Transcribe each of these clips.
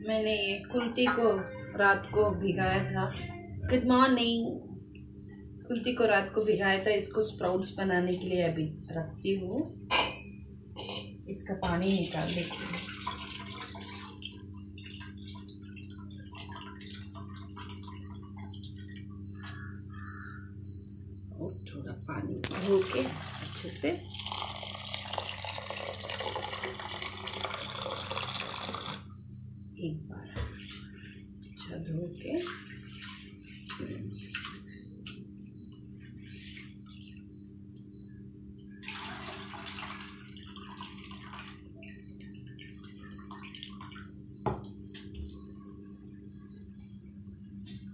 मैंने ये कुल्ती को रात को भिगाया था। गुड मॉर्निंग कुल्ती को रात को भिगाया था, इसको स्प्राउट्स बनाने के लिए अभी रखती हूँ। इसका पानी निकाल देती हूँ। और थोड़ा पानी धो के अच्छे से। धो के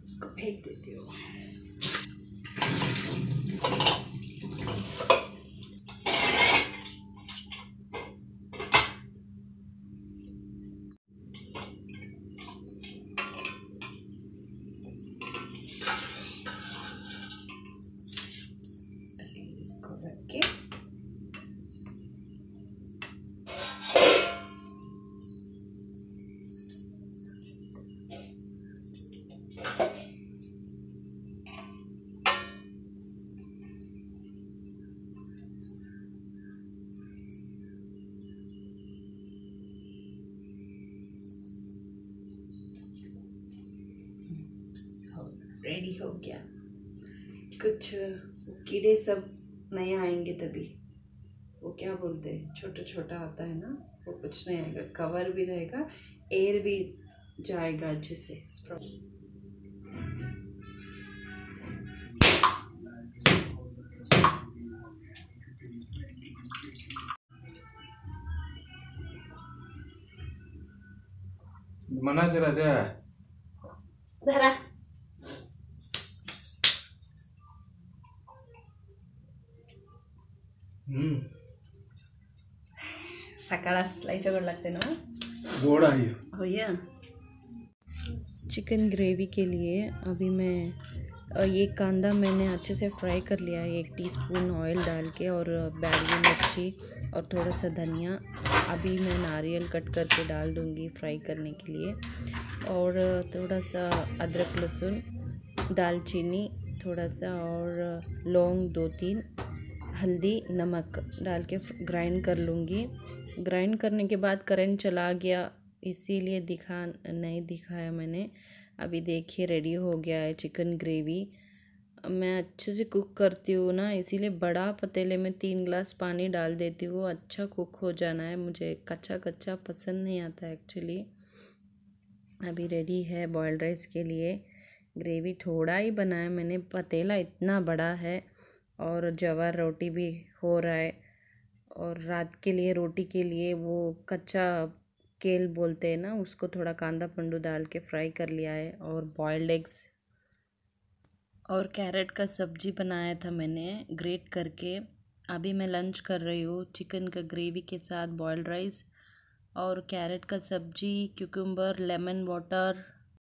इसको फेंक देती हूँ रेडी हो गया। कुछ कीड़े सब नए आएँगे तभी। वो क्या बोलते हैं? छोटा छोटा आता है ना वो कुछ नहीं आएगा। कवर भी रहेगा एयर भी जाएगा अच्छे से। स्प्राउट म्हणायचं राहत्या धरा। हम्म गोड लागते ना गोड आहे भैया चिकन ग्रेवी के लिए अभी मैं ये कांदा मैंने अच्छे से फ्राई कर लिया है एक टीस्पून ऑयल डाल के और बैडगी मिर्ची और थोड़ा सा धनिया अभी मैं नारियल कट करके डाल दूँगी फ्राई करने के लिए और थोड़ा सा अदरक लहसुन दालचीनी थोड़ा सा और लौंग दो तीन हल्दी, नमक डाल के ग्राइंड कर लूँगी। ग्राइंड करने के बाद करंट चला गया, इसीलिए दिखा, नहीं दिखाया मैंने। अभी देखिए रेडी हो गया है चिकन ग्रेवी मैं अच्छे से कुक करती हूँ ना, इसीलिए बड़ा पतीले में तीन गिलास पानी डाल देती हूँ। अच्छा कुक हो जाना है, मुझे कच्चा कच्चा पसंद नहीं आता एक्चुअली अभी रेडी है बॉयल्ड राइस के लिए। ग्रेवी थोड़ा ही बनाया मैंने, पतीला इतना बड़ा है। और जवार रोटी भी हो रहा है। और रात के लिए, रोटी के लिए वो कच्चा केल बोलते हैं ना, उसको थोड़ा कांदा पंडू डाल के फ्राई कर लिया है और बॉयल्ड एग्स और कैरेट का सब्ज़ी बनाया था मैंने ग्रेट करके। अभी मैं लंच कर रही हूँ चिकन का ग्रेवी के साथ बॉयल्ड राइस और कैरेट का सब्ज़ी क्यूकम्बर लेमन वाटर